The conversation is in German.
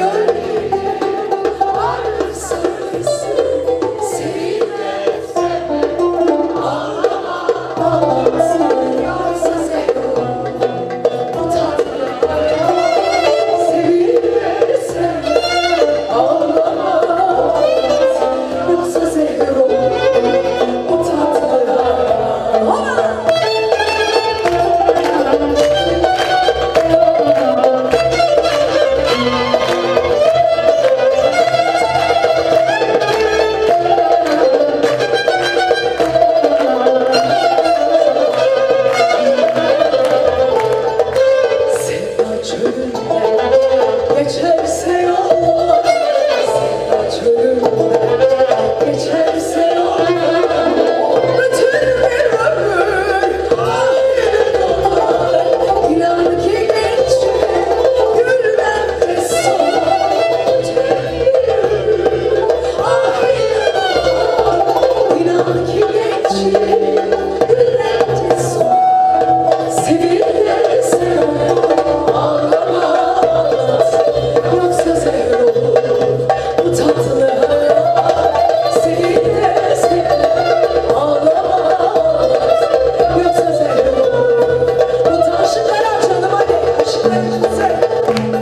o